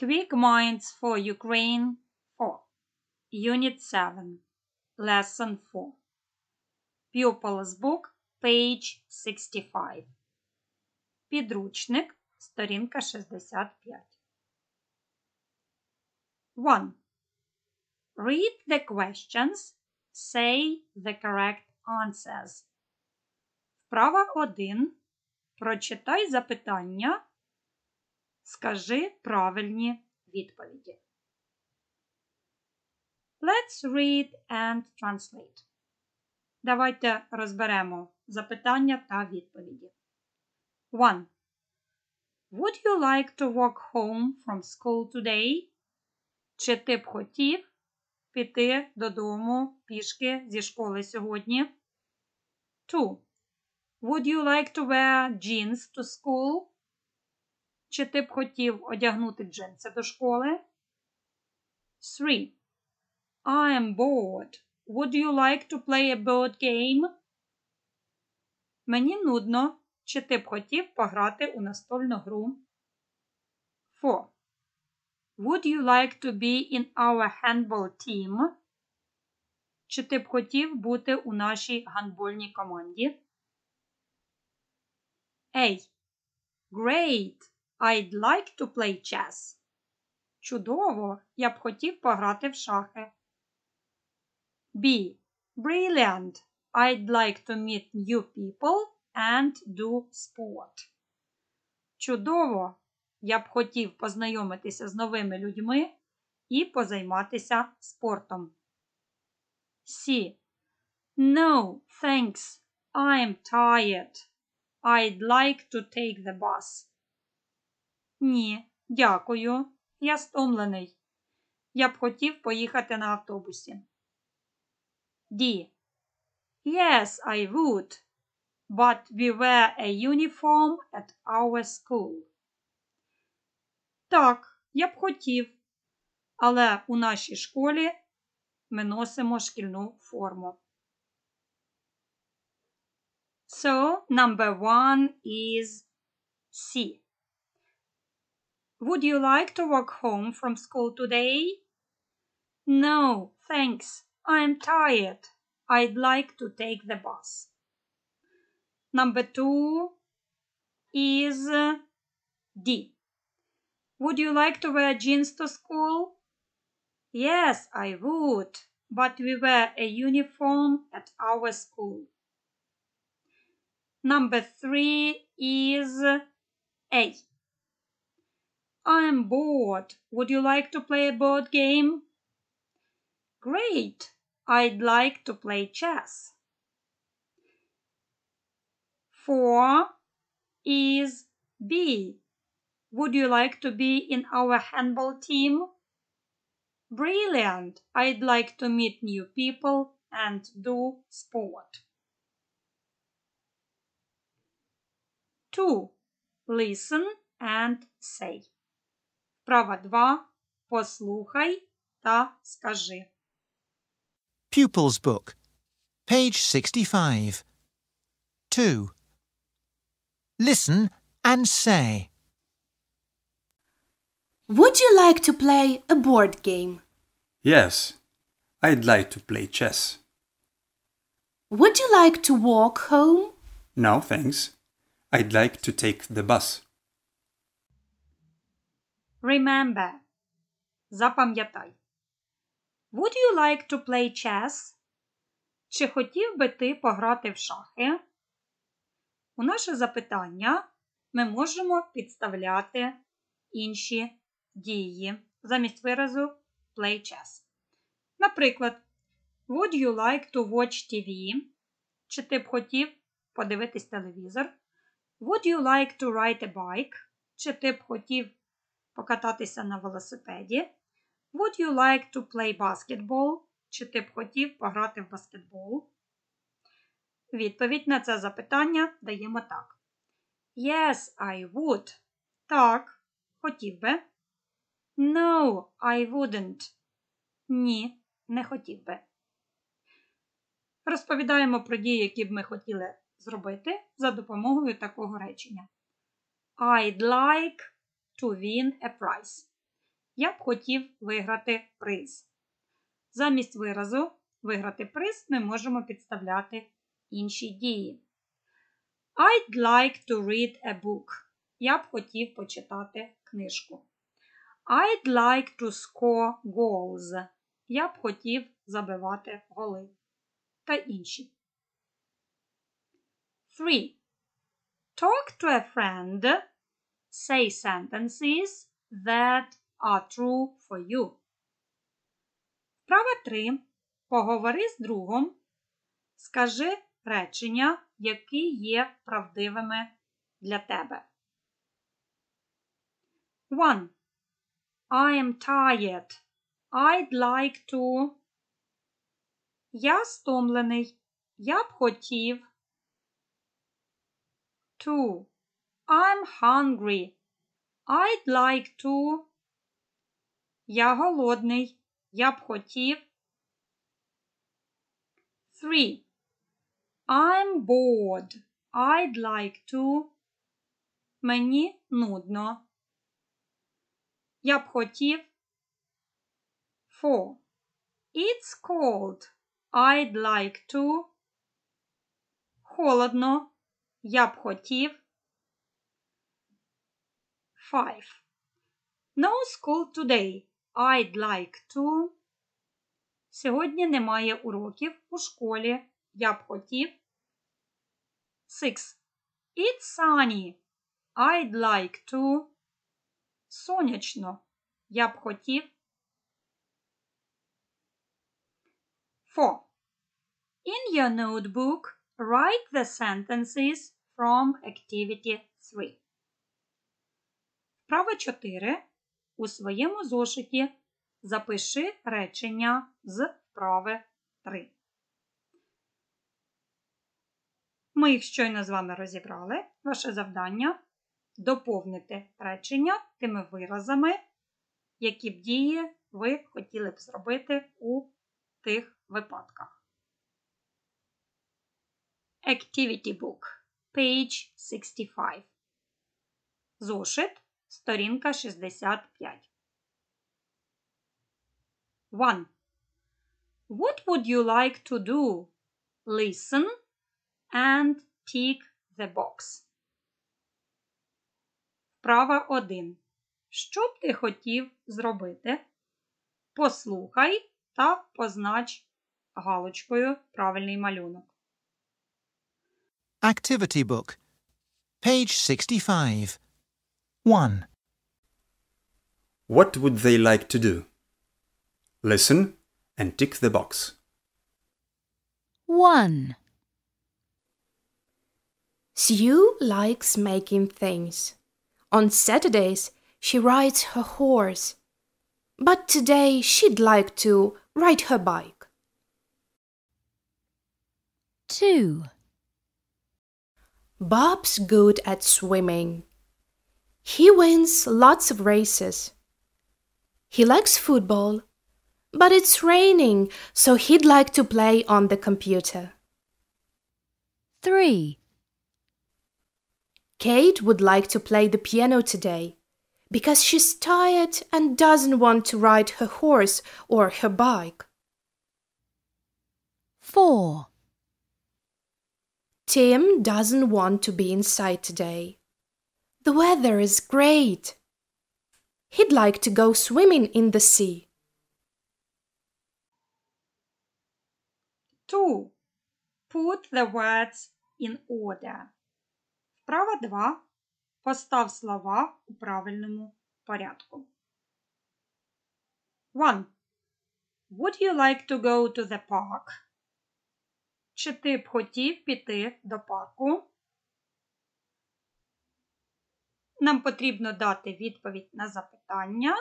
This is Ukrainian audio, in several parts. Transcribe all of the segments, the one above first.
Quick Minds for Ukraine 4. Unit 7. Lesson 4. Pupils Book, page 65. Підручник, сторінка 65. 1. Read the questions. Say the correct answers. Вправа 1. Прочитай запитання. Скажи правильні відповіді. Let's read and translate. Давайте розберемо запитання та відповіді. 1. Would you like to walk home from school today? Чи ти б хотів піти додому пішки зі школи сьогодні? 2. Would you like to wear jeans to school? Чи ти б хотів одягнути джинси до школи? 3. I am bored. Would you like to play a board game? Мені нудно. Чи ти б хотів пограти у настольну гру? 4. Would you like to be in our handball team? Чи ти б хотів бути у нашій гандбольній команді? A. Great! I'd like to play chess. Чудово! Я б хотів пограти в шахи. B. Brilliant! I'd like to meet new people and do sport. Чудово! Я б хотів познайомитися з новими людьми і позайматися спортом. C. No, thanks. I'm tired. I'd like to take the bus. Ні, дякую. Я стомлений. Я б хотів поїхати на автобусі. D. Yes, I would. But we wear a uniform at our school. Так, я б хотів. Але у нашій школі ми носимо шкільну форму. So, number one is C. Would you like to walk home from school today? No, thanks. I'm tired. I'd like to take the bus. Number two is D. Would you like to wear jeans to school? Yes, I would, but we wear a uniform at our school. Number three is A. I'm bored. Would you like to play a board game? Great. I'd like to play chess. Four is B. Would you like to be in our handball team? Brilliant. I'd like to meet new people and do sport. 2. Listen and say. Вправа 2. Послухай та скажи. Pupils Book, page 65. 2. Listen and say. Would you like to play a board game? Yes, I'd like to play chess. Would you like to walk home? No, thanks. I'd like to take the bus. Remember. Запам'ятай. Would you like to play chess? Чи хотів би ти пограти в шахи? У наше запитання ми можемо підставляти інші дії замість виразу play chess. Наприклад, Would you like to watch TV? Чи ти б хотів подивитись телевізор? Would you like to ride a bike? Чи ти б хотів покататися на велосипеді? Would you like to play basketball? Чи ти б хотів пограти в баскетбол? Відповідь на це запитання даємо так. Yes, I would. Так, хотів би. No, I wouldn't. Ні, не хотів би. Розповідаємо про дії, які б ми хотіли зробити за допомогою такого речення. I'd like to win a prize. Я б хотів виграти приз. Замість виразу виграти приз ми можемо підставляти інші дії. I'd like to read a book. Я б хотів почитати книжку. I'd like to score goals. Я б хотів забивати голи. Та інші. 3. Talk to a friend. Say sentences that are true for you. Вправа 3. Поговори з другом. Скажи речення, які є правдивими для тебе. 1. I am tired. I'd like to. Я стомлений. Я б хотів. 2. I'm hungry. I'd like to. Я голодний. Я б хотів. 3. I'm bored. I'd like to. Мені нудно. Я б хотів. 4. It's cold. I'd like to. Холодно. Я б хотів. 5. No school today. I'd like to. Сьогодні немає уроків у школі. Я б хотів. 6. It's sunny. I'd like to. Сонячно. Я б хотів. 4. In your notebook, write the sentences from activity 3. Вправа 4. У своєму зошиті запиши речення з вправи 3. Ми їх щойно з вами розібрали. Ваше завдання доповнити речення тими виразами, які б дії ви хотіли б зробити у тих випадках. Activity Book, page 65. Зошит, сторінка 65. 1. What would you like to do? Listen and tick the box. Вправа 1. Що б ти хотів зробити? Послухай та познач галочкою правильний малюнок. Activity Book. Page 65. 1. What would they like to do? Listen and tick the box. 1. Sue likes making things. On Saturdays, she rides her horse. But today she'd like to ride her bike. 2. Bob's good at swimming. He wins lots of races. He likes football, but it's raining, so he'd like to play on the computer. 3. Kate would like to play the piano today because she's tired and doesn't want to ride her horse or her bike. 4. Tim doesn't want to be inside today. The weather is great. He'd like to go swimming in the sea. 2. Put the words in order. Вправа 2. Постав слова у правильному порядку. 1. Would you like to go to the park? Чи ти б хотів піти до парку? Нам потрібно дати відповідь на запитання.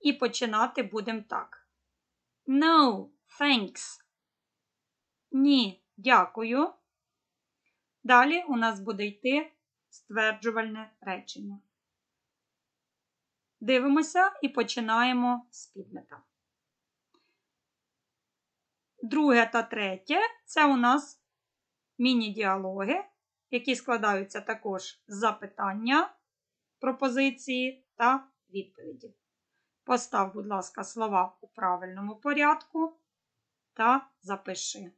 І починати будемо так. No, thanks. Ні, дякую. Далі у нас буде йти стверджувальне речення. Дивимося і починаємо з підмета. Друге та третє це у нас міні-діалоги, які складаються також з запитання, пропозиції та відповіді. Постав, будь ласка, слова у правильному порядку та запиши.